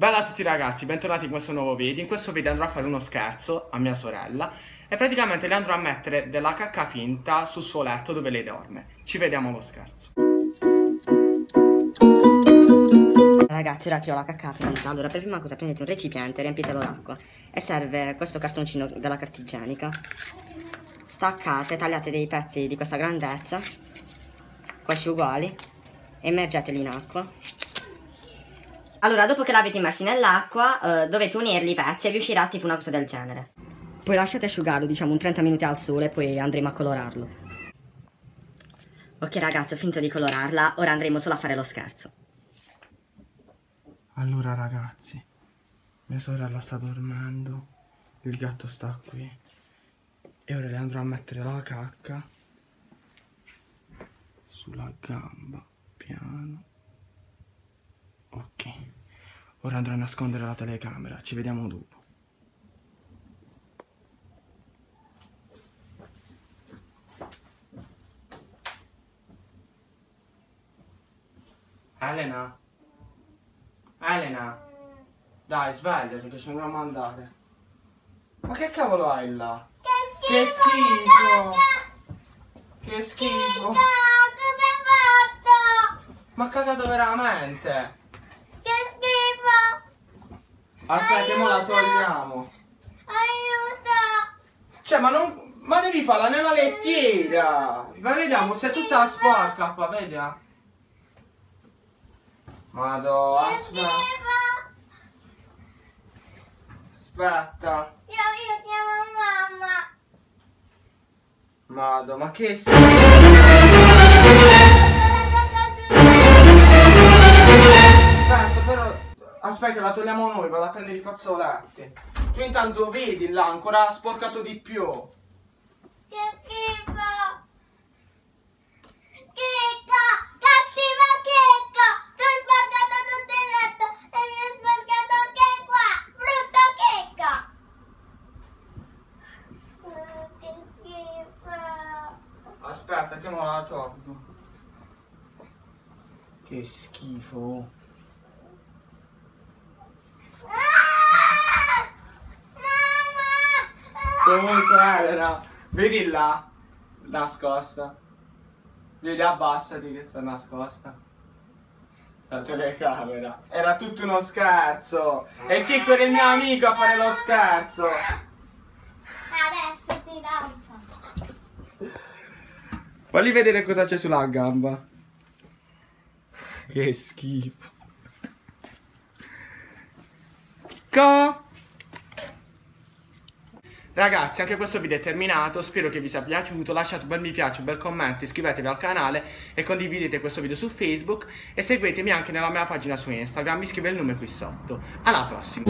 Bella a tutti ragazzi, bentornati in questo nuovo video. In questo video andrò a fare uno scherzo a mia sorella e praticamente le andrò a mettere della cacca finta sul suo letto dove lei dorme. Ci vediamo allo scherzo. Ragazzi, ora che ho la cacca finta, allora per prima cosa prendete un recipiente, riempitelo d'acqua e serve questo cartoncino della carta igienica. Staccate, tagliate dei pezzi di questa grandezza, quasi uguali, e immergeteli in acqua. Allora, dopo che l'avete immersi nell'acqua, eh, dovete unirli i pezzi e riuscirà tipo una cosa del genere. Poi lasciate asciugarlo, diciamo, un 30 minuti al sole, poi andremo a colorarlo. Ok ragazzi, ho finito di colorarla, ora andremo solo a fare lo scherzo. Allora ragazzi, mia sorella sta dormendo, il gatto sta qui e ora le andrò a mettere la cacca sulla gamba, piano. Ora andrò a nascondere la telecamera, ci vediamo dopo. Elena? Elena? Dai, svegliati che ci dobbiamo andare. Ma che cavolo hai là? Che schifo! Che schifo! Cosa hai fatto? Ma ha cagato veramente! Aspetta, mo la togliamo. Aiuto! Cioè, ma non... Ma devi farla nella lettiera! Ma vediamo, se è tutta sporca qua, vedi? Madò, Che aspetta. Aspetta. Io, io chiamo mamma! Madò, ma che la togliamo noi, vado a prendere i fazzoletti. Tu intanto vedi là, ancora sporcato di più. Che schifo! Chicco! Cattivo Chicco! Tu hai sporcato tutto il letto e mi hai sporcato anche qua! Brutto Chicco! Oh, che schifo! Aspetta, che mo la tolgo. Che schifo. Mamma! Comunque, Elena, vedi là, nascosta. Vedi, abbassati che sta nascosta. La telecamera. Era tutto uno scherzo. E Chicco era il mio amico a fare lo scherzo. Adesso ti danzo! Falli vedere cosa c'è sulla gamba. Che schifo. Chicco! Ragazzi, anche questo video è terminato, spero che vi sia piaciuto, lasciate un bel mi piace, un bel commento, iscrivetevi al canale e condividete questo video su Facebook e seguitemi anche nella mia pagina su Instagram, mi scrive il nome qui sotto. Alla prossima!